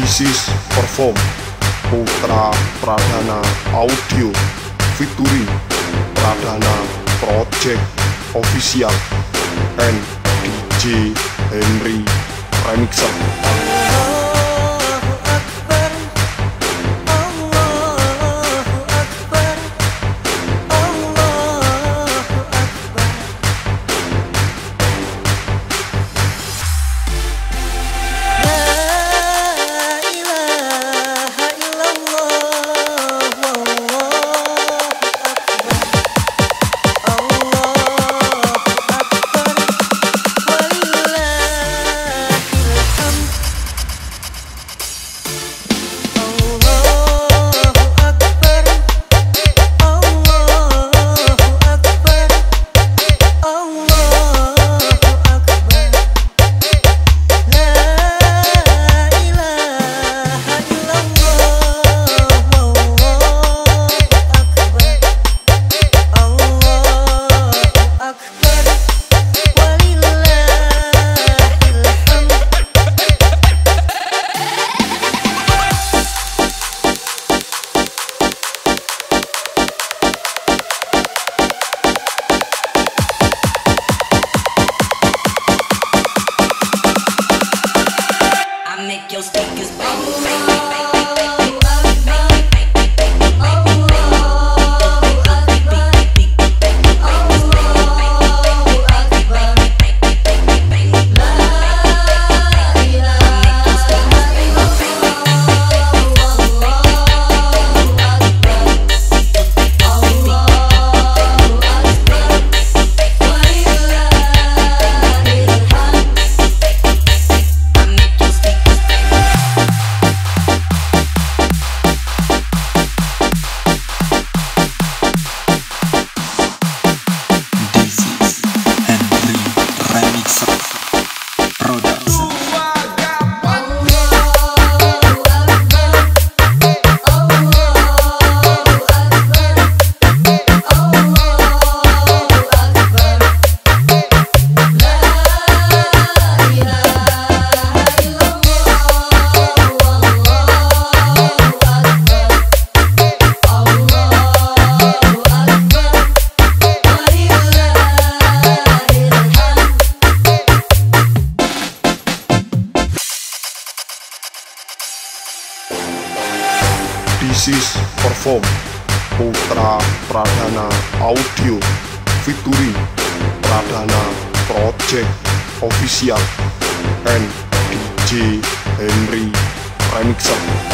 visis Perform Putra Pradana Audio Fituri Pradana Project Official and DJ Henry Remixer. Disis Perform Putra Pradana Audio Fituri Pradana Project Official and DJ Henry Remixer.